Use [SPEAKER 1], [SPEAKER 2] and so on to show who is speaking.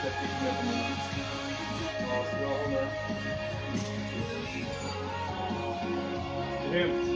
[SPEAKER 1] Släppte him.